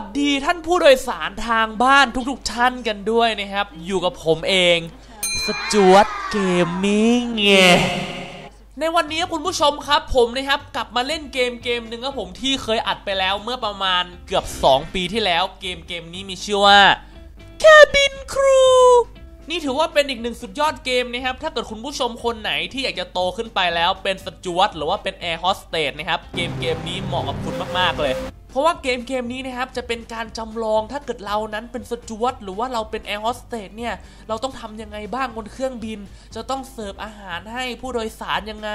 สวัสดีท่านผู้โดยสารทางบ้านทุกๆท่านกันด้วยนะครับ อยู่กับผมเองสจ๊วตเกมมิ่งไงในวันนี้คุณผู้ชมครับผมนะครับกลับมาเล่นเกมเกมหนึ่งครับผมที่เคยอัดไปแล้วเมื่อประมาณเกือบ 2 ปีที่แล้วเกมเกมนี้มีชื่อว่า Cabin Crew นี่ถือว่าเป็นอีกหนึ่งสุดยอดเกมนะครับ ถ้าเกิดคุณผู้ชมคนไหนที่อยากจะโตขึ้นไปแล้วเป็นสจ๊วตหรือว่าเป็นแอร์โฮสเตสนะครับ เกมเกมนี้เหมาะกับคุณมาก ๆ เลย เพราะว่าเกมเกมนี้นะครับจะเป็นการจำลองถ้าเกิดเรานั้นเป็นสจ๊วตหรือว่าเราเป็นแอร์โฮสเตสเนี่ยเราต้องทำยังไงบ้างบนเครื่องบิน จะต้องเสิร์ฟอาหารให้ผู้โดยสารยังไง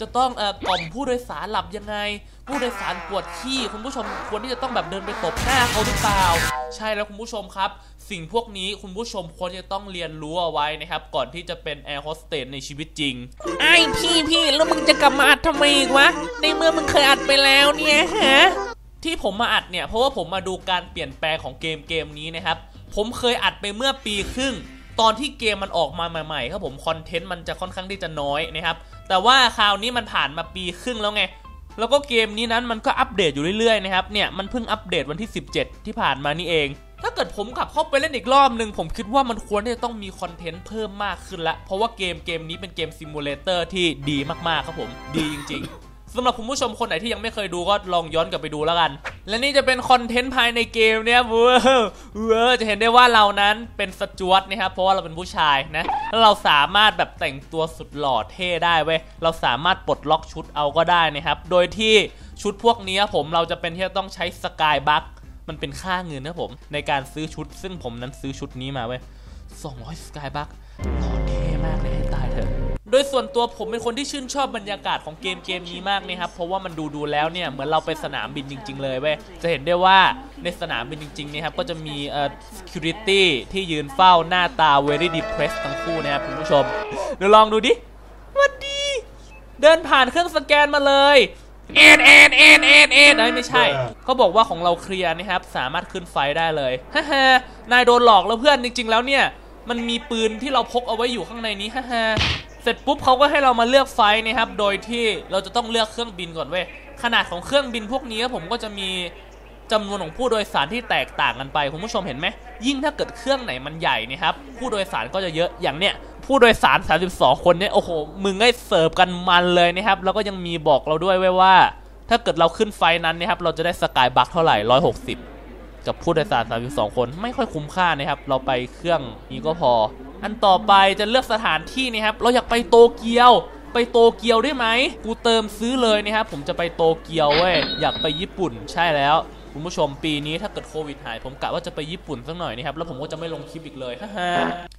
จะต้องเอ่อกล่อมผู้โดยสารหลับยังไง ผู้โดยสารปวดขี้คุณผู้ชมควรที่จะต้องแบบเดินไปตบหน้าเขาหรือเปล่า ใช่แล้วคุณผู้ชมครับ สิ่งพวกนี้คุณผู้ชมควรจะต้องเรียนรู้เอาไว้นะครับก่อนที่จะเป็นแอร์โฮสเตสในชีวิตจริงไอ้พี่พี่แล้วมึงจะกลับมาอัดทำไมอีกวะในเมื่อมึงเคยอัดไปแล้วเนี่ยฮะ ที่ผมมาอัดเนี่ยเพราะว่าผมมาดูการเปลี่ยนแปลงของเกมเกมนี้นะครับ ผมเคยอัดไปเมื่อปีครึ่ง ตอนที่เกมมันออกมาใหม่ๆครับผมคอนเทนต์มันจะค่อนข้างที่จะน้อยนะครับ แต่ว่าคราวนี้มันผ่านมาปีครึ่งแล้วไง แล้วก็เกมนี้นั้นมันก็อัปเดตอยู่เรื่อยๆนะครับเนี่ยมันเพิ่งอัปเดตวันที่ 17 ที่ผ่านมานี่เอง ถ้าเกิดผมกลับเข้าไปเล่นอีกรอบหนึ่งผมคิดว่ามันควรที่จะต้องมีคอนเทนต์เพิ่มมากขึ้นละเพราะว่าเกมเกมนี้เป็นเกม simulator ที่ดีมากๆครับผมดีจริง ๆ สำหรับคุณผู้ชมคนไหนที่ยังไม่เคยดูก็ลองย้อนกลับไปดูแล้วกัน และนี่จะเป็นคอนเทนต์ภายในเกมเนี่ยเว้อเว้อจะเห็นได้ว่าเรานั้นเป็นสจวตนะครับเพราะว่าเราเป็นผู้ชายนะแล้วเราสามารถแบบแต่งตัวสุดหล่อเท่ได้เว้ยเราสามารถปลดล็อกชุดเอาก็ได้นะครับโดยที่ชุดพวกนี้ผมเราจะเป็นที่จะต้องใช้สกายบัคมันเป็นค่าเงินนะผมในการซื้อชุด ซึ่งผมนั้นซื้อชุดนี้มาเว้ย200 Skybucks หล่อเท่มากเลยให้ตายเถอะ โดยส่วนตัวผมเป็นคนที่ชื่นชอบบรรยากาศของเกมเกมนี้มากนะครับ เพราะว่ามันดูดูแล้วเนี่ยเหมือนเราไปสนามบินจริง ๆ เลยเว้ย จะเห็นได้ว่าในสนามบินจริงๆนะครับก็จะมีเอ่อ security ที่ยืนเฝ้าหน้าตา very depressed ทั้งคู่นะครับคุณผู้ชมเดี๋ยวลองดูดิวัดดี เดินผ่านเครื่องสแกนมาเลยเอ็นเอ็นเอ็นเอ็นเอ็นเอ้ยไม่ใช่ เขาบอกว่าของเราเคลียร์นะครับ สามารถขึ้นไฟได้เลยฮ่าฮ่านายโดนหลอกแล้วเพื่อนจริง ๆ แล้วเนี่ย มันมีปืนที่เราพกเอาไว้อยู่ข้างในนี้ฮ่าฮ่า เสร็จปุ๊บเขาก็ให้เรามาเลือกไฟนะครับ โดยที่เราจะต้องเลือกเครื่องบินก่อนเว้ย ขนาดของเครื่องบินพวกนี้ผมก็จะมีจำนวนของผู้โดยสารที่แตกต่างกันไปคุณผู้ชมเห็นไหม ยิ่งถ้าเกิดเครื่องไหนมันใหญ่นะครับ ผู้โดยสารก็จะเยอะอย่างเนี้ยผู้โดยสาร 32 คนเนี่ยโอ้โหมึงได้เสิร์ฟกันมันเลยนะครับ แล้วก็ยังมีบอกเราด้วยเว้ยว่า ถ้าเกิดเราขึ้นไฟนั้นนะครับ เราจะได้สกายบัคเท่าไหร่ 160 กับผู้โดยสาร 32 คนไม่ค่อยคุ้มค่านะครับ เราไปเครื่องนี้ก็พอ อันต่อไปจะเลือกสถานที่นะครับ เราอยากไปโตเกียว ไปโตเกียวได้ไหม กูเติมซื้อเลยนะครับ ผมจะไปโตเกียวเว้ย อยากไปญี่ปุ่น ใช่แล้ว คุณผู้ชมปีนี้ถ้าเกิดโควิดหาย ผมกะว่าจะไปญี่ปุ่นสักหน่อยนะครับ แล้วผมก็จะไม่ลงคลิปอีกเลยฮ่า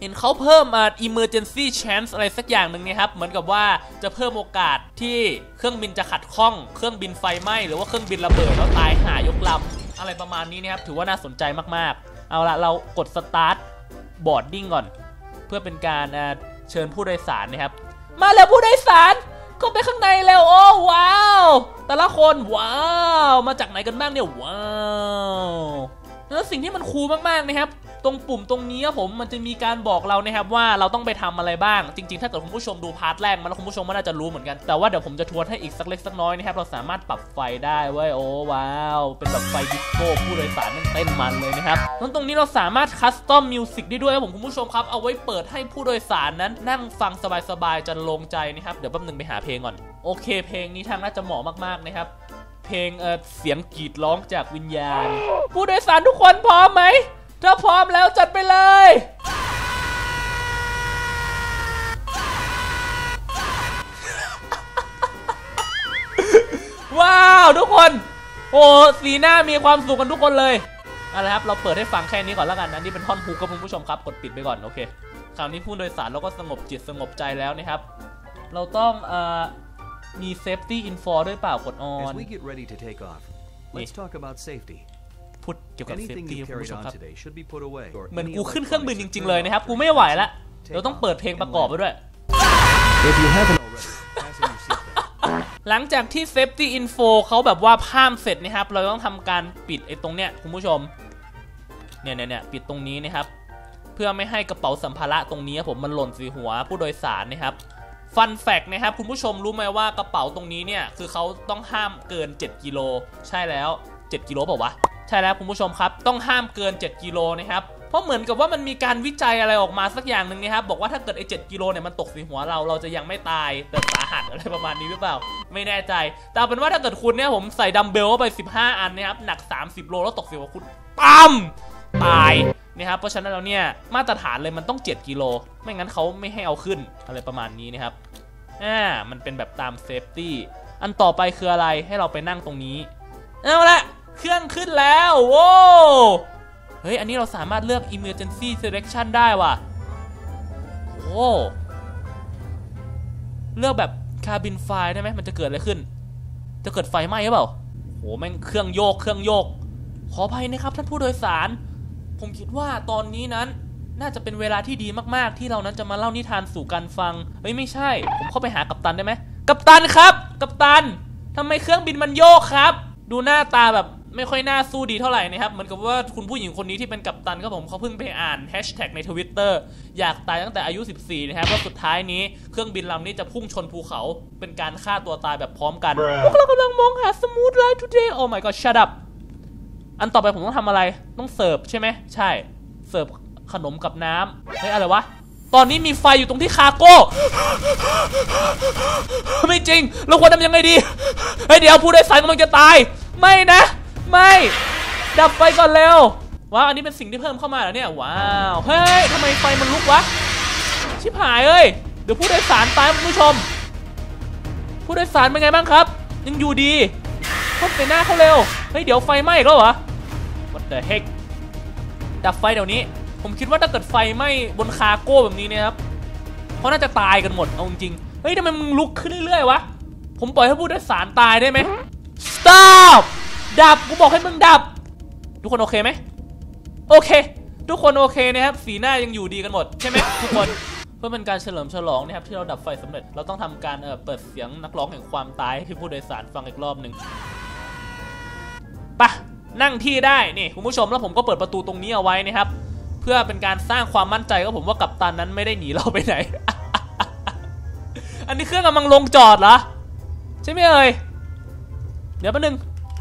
เห็นเขาเพิ่มมา emergency chance อะไรสักอย่างหนึ่งนะครับ เหมือนกับว่าจะเพิ่มโอกาสที่เครื่องบินจะขัดข้อง เครื่องบินไฟไหม้ หรือว่าเครื่องบินระเบิดแล้วตายหายกลำอะไรประมาณนี้นะครับ ถือว่าน่าสนใจมากๆ เอาละเรากด start boarding ก่อน เพื่อเป็นการเชิญผู้โดยสารนะครับ มาแล้วผู้โดยสารก็ไปข้างในแล้วโอ้ว้าว แต่ละคนว้าว มาจากไหนกันบ้างเนี่ยว้าวแล้วสิ่งที่มัน cool มากๆนะครับ ตรงปุ่มตรงนี้ครับผมมันจะมีการบอกเรานะครับว่าเราต้องไปทำอะไรบ้าง จริง ๆ ถ้าเกิดคุณผู้ชมดู part แรกมาแล้วคุณผู้ชมก็น่าจะรู้เหมือนกัน แต่ว่าเดี๋ยวผมจะทวนให้อีกสักเล็กสักน้อยนะครับ เราสามารถปรับไฟได้เว้ย โอ้ว้าว เป็นแบบไฟดิสโก้ผู้โดยสารนั่งเต้นมันเลยนะครับแล้วตรงนี้เราสามารถ custom music ได้ด้วยครับผมคุณผู้ชมครับ เอาไว้เปิดให้ผู้โดยสารนั้น นั่งฟังสบายๆจรรโลงใจนะครับ เดี๋ยวแป๊บนึงไปหาเพลงก่อน โอเค เพลงนี้ทางน่าจะเหมาะมากๆนะครับ เพลงเออเสียงกรีดร้องจากวิญญาณ ผู้โดยสารทุกคนพร้อมไหม ถ้าพร้อมแล้วจัดไปเลย ว้าวทุกคน โอ้สีหน้ามีความสุขกันทุกคนเลยเอาละครับ เราเปิดให้ฟังแค่นี้ก่อนแล้วกันนะ นี่เป็นท่อนฮุกครับคุณผู้ชมครับ กดปิดไปก่อน โอเค คราวนี้ผู้โดยสารเราก็สงบจิตสงบใจแล้วนะครับ เราต้องเอ่อมี safety info ด้วยเปล่ากดออ As น we get ready to take off, let's talk about safety. พูดเกี่ยวกับ Anything safety you ครับคุณ carried ผู้ชม on ครับ today should be put away. or เหมือน any กูขึ้นเครื่องบินจ electronics ริง are ๆเลย turned นะครับ off กู or ไม่ไหว damaged. ละเดี๋ยวต้องเปิดเพลงประกอบไปด้วย If you haven't already, fasten your seatbelt. หลังจากที่ safety info เขาแบบว่าพามเสร็จนะครับ เราต้องทำการปิดไอ้ตรงเนี้ยคุณผู้ชม เนี่ยเนี่ยเนี่ยปิดตรงนี้นะครับ เพื่อไม่ให้กระเป๋าสัมภาระตรงนี้ครับผมมันหล่นใสีหัวผู้โดยสารนะครับฟันแฟกนะครับคุณผู้ชมรู้ไหมว่ากระเป๋าตรงนี้เนี่ย คือเขาต้องห้ามเกิน 7 กิโล ใช่แล้ว 7 กิโลเปล่าวะ ใช่แล้วคุณผู้ชมครับ ต้องห้ามเกิน 7 กิโลนะครับเพราะเหมือนกับว่ามันมีการวิจัยอะไรออกมาสักอย่างหนึ่งนะครับบอกว่าถ้าเกิดไอ้7กิโลเนี่ยมันตกใส่หัวเราเราจะยังไม่ตายแต่สาหัสอะไรประมาณนี้หรือเปล่า ไม่แน่ใจ แต่เป็นว่าถ้าเกิดคุณเนี่ยผมใส่ดัมเบลเข้าไป 15 อันนะครับหนัก 30 โลแล้วตกใส่หัวคุณปั๊มตายนะครับเพราะฉะนั้นแล้วเนี่ยมาตรฐานเลยมันต้อง 7 กิโล ไม่งั้นเขาไม่ให้เอาขึ้นอะไรประมาณนี้นะครับอ่ามันเป็นแบบตามเซฟตี้อันต่อไปคืออะไรให้เราไปนั่งตรงนี้เอาละ เครื่องขึ้นแล้วโว้เฮ้ย อันนี้เราสามารถเลือก emergency selection ได้ว่ะโอ้เลือกแบบ cabin fire ได้ไหมมันจะเกิดอะไรขึ้น จะเกิดไฟไหม้หรือเปล่าโหแม่งเครื่องโยกเครื่องโยก ขออภัยนะครับท่านผู้โดยสาร ผมคิดว่าตอนนี้นั้นน่าจะเป็นเวลาที่ดีมากๆ ที่เรานั้นจะมาเล่านิทานสู่กันฟัง เฮ้ยไม่ใช่ ผมเข้าไปหากัปตันได้ไหมกัปตันครับ กัปตันทำไมเครื่องบินมันโยกครับ ดูหน้าตาแบบ ไม่ค่อยน่าสู้ดีเท่าไหร่นะครับเหมือนกับว่าคุณผู้หญิงคนนี้ที่เป็นกัปตันครับผมเขาเพิ่งไปอ่านแฮชแท็กในทวิตเตอร์อยากตายตั้งแต่อายุ 14 นะครับว่าสุดท้ายนี้เครื่องบินลำนี้จะพุ่งชนภูเขาเป็นการฆ่าตัวตายแบบพร้อมกันพวกเรากำลังมองหา smooth flight today oh my god shut up อันต่อไปผมต้องทำอะไรต้องเสิร์ฟใช่ไหมใช่เสิร์ฟขนมกับน้ำเฮ้ยอะไรวะตอนนี้มีไฟอยู่ตรงที่คาโก้ ไม่จริง เราควรทำยังไงดี เฮ้ยเดี๋ยวผู้โดยสารกำลังจะตาย ไม่นะ ไม่ ดับไฟก่อนเร็ว ว้าว อันนี้เป็นสิ่งที่เพิ่มเข้ามาเหรอเนี่ย ว้าว เฮ้ยทำไมไฟมันลุกวะ ชิบหายเอ้ย เดี๋ยวผู้โดยสารตายคุณผู้ชม ผู้โดยสารเป็นไงบ้างครับ ยังอยู่ดีพ่นไปหน้าเขาเร็ว เฮ้ย เดี๋ยวไฟไหม้แล้วเหรอ What the heck ดับไฟเดี๋ยวนี้ ผมคิดว่าถ้าเกิดไฟไหม้บนคาร์โก้แบบนี้เนะครับเขาน่าจะตายกันหมด เอาจริง เฮ้ยทำไมมึงลุกขึ้นเรื่อยๆวะ ผมปล่อยให้ผู้โดยสารตายได้ไหม stop ดับกูบอกให้มึงดับ ทุกคนโอเคไหมโอเค ทุกคนโอเคนะครับสีหน้ายังอยู่ดีกันหมดใช่ไหมทุกคนเพื่อเป็นการเฉลิมฉลองนะครับที่เราดับไฟสำเร็จเราต้องทำการเออเปิดเสียงนักร้องแห่งความตายให้ผู้โดยสารฟังอีกรอบหนึ่งปะนั่งที่ได้นี่คุณผู้ชมแล้วผมก็เปิดประตูตรงนี้เอาไว้นะครับ เพื่อเป็นการสร้างความมั่นใจกับผมว่ากัปตันนั้นไม่ได้หนีเราไปไหน อันนี้เครื่องกำลังลงจอดเหรอใช่ไหมเอ่ยเดี๋ยวแป๊บนึง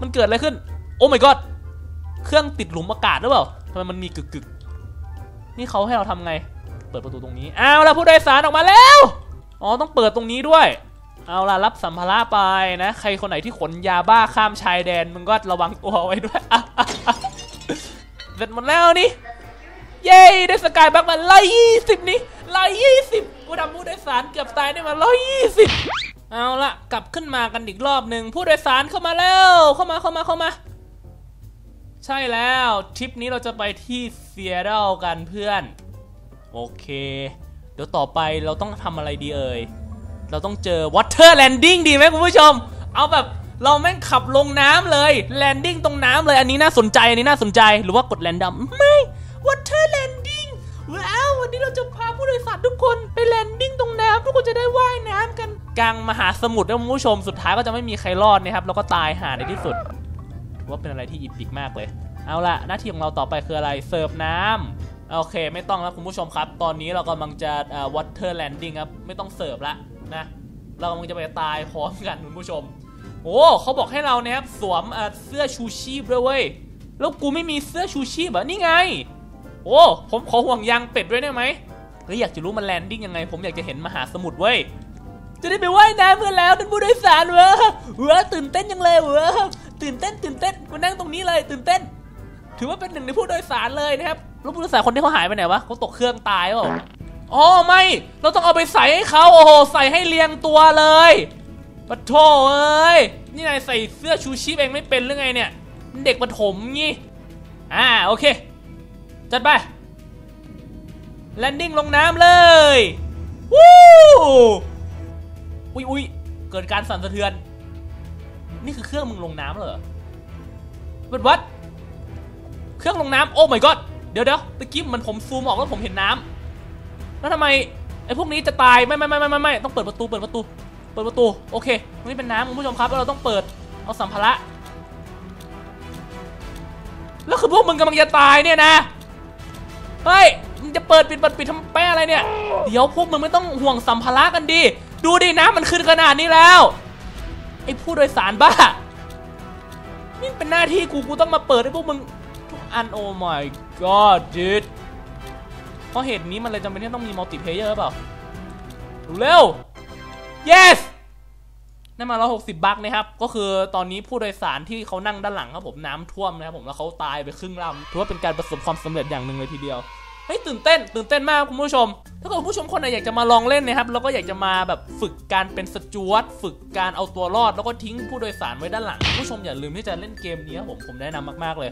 มันเกิดอะไรขึ้น โอ้ my god เครื่องติดหลุมอากาศหรือเปล่าทำไมมันมีกึกกึกๆนี่เขาให้เราทำไง เปิดประตูตรงนี้ เอาละผู้โดยสารออกมาแล้ว อ๋อ ต้องเปิดตรงนี้ด้วย เอาละรับสัมภาระไปนะ ใครคนไหนที่ขนยาบ้าข้ามชายแดนมึงก็ระวังตัวไว้ด้วยเสร็จหมดแล้วนี่ เย้ได้สกายบ็กมาร้อยยี่สิบนี่ร้อยยี่สิบกูทำผู้โดยสารเกือบตายได้มาร้อยยี่สิบ เอาละกลับขึ้นมากันอีกรอบหนึ่งผู้โดยสารเข้ามาแล้วเข้ามาเข้ามาเข้ามา ใช่แล้วทริปนี้เราจะไปที่เซียร์ลกันเพื่อน โอเค เดี๋ยวต่อไปเราต้องทำอะไรดีเอ่ยเราต้องเจอ water landing ดีไหมคุณผู้ชม เอาแบบเราแม่งขับลงน้ำเลย landing ตรงน้ำเลยอันนี้น่าสนใจอันนี้น่าสนใจหรือว่ากด random ไม่ water landing ว้าววันนี้เราจะพาผู้โดยสารทุกคนไป landing ตรงน้ำทุกคนจะได้ว่ายน้ำกัน กลางมหาสมุทรนะคุณผู้ชมสุดท้ายก็จะไม่มีใครรอดนะครับแล้วก็ตายหาในที่สุดว่าเป็นอะไรที่อีพิกมากเลย เอาละหน้าที่ของเราต่อไปคืออะไรเสิร์ฟน้ำโอเค ไม่ต้องแล้วคุณผู้ชมครับ ตอนนี้เรากำลังจะเอ่อ water landing ครับไม่ต้องเสิร์ฟละนะเรากำลังจะไปตายพร้อมกันคุณผู้ชม โอ้เขาบอกให้เราเนี่ยครับสวมเอ่อเสื้อชูชีพด้วยเว้ยแล้วกูไม่มีเสื้อชูชีพอะนี่ไง โอ้ผมขอห่วงยางเป็ดด้วยได้ไหมเฮ้ยอยากจะรู้มันแลนดิ้งยังไง ผมอยากจะเห็นมหาสมุทรเว้ย จะได้ไปว่ายน้ำกันแล้วท่านผู้โดยสารเว้ยเว้ยตื่นเต้นยังเลยเว้ยตื่นเต้นตื่นเต้นกูนั่งตรงนี้เลย ตื่นเต้น ถือว่าเป็นหนึ่งในผู้โดยสารเลยนะครับแล้วผู้โดยสารคนที่เขาหายไปไหนวะเขาตกเครื่องตายเปล่าอ๋อไม่ เราต้องเอาไปใส่ให้เขาโอ้โหใส่ให้เรียงตัวเลยปะโถเอ้ยนี่นายใส่เสื้อชูชีพเองไม่เป็นหรือไงเนี่ยมันเด็กประถมงี้อ่าโอเค จัดไปแลนดิ้งลงน้ำเลยวู้ อุ้ยอุ้ยเกิดการสั่นสะเทือน นี่คือเครื่องมึงลงน้ำเหรอเป็นวัดเครื่องลงน้ำโอ้ my god เดี๋ยวเดี๋ยวตะกี้มันผมซูมออกแล้วผมเห็นน้ำแล้วทำไมไอ้พวกนี้จะตายไม่ไม่ไม่ไม่ไม่ไม่ต้องเปิดประตูเปิดประตู เปิดประตูโอเคตรงนี้เป็นน้ำคุณผู้ชมครับแล้วเราต้องเปิดเอาสัมภาระแล้วคือพวกมึงกำลังจะตายเนี่ยนะเฮ้ย มึงจะเปิดปิดเปิดปิดทำแป้อะไรเนี่ย เดี๋ยวพวกมึงไม่ต้องห่วงสัมภาระกันดิดูดิน้ำมันขึ้นขนาดนี้แล้วไอ้ผู้โดยสารบ้า นี่เป็นหน้าที่กูกูต้องมาเปิดให้พวกมึงทุกอันโอ้ my god dude เพราะเหตุนี้มันเลยจำเป็นที่ต้องมีมัลติเพเยอร์เปล่าเร็ว yes ได้มาแล้ว60บักนะครับ ก็คือตอนนี้ผู้โดยสารที่เขานั่งด้านหลังครับผมน้ำท่วมนะครับผมแล้วเขาตายไปครึ่งลำถือว่าเป็นการประสบความสำเร็จอย่างหนึ่งเลยทีเดียว เฮ้ยตื่นเต้น ตื่นเต้นมากคุณผู้ชม ถ้าเกิดผู้ชมคนไหนอยากจะมาลองเล่นนะครับแล้วก็อยากจะมาแบบฝึกการเป็นสจวตฝึกการเอาตัวรอด แล้วก็ทิ้งผู้โดยสารไว้ด้านหลัง ผู้ชมอย่าลืมที่จะเล่นเกมนี้ครับผมผมแนะนำมากๆเลย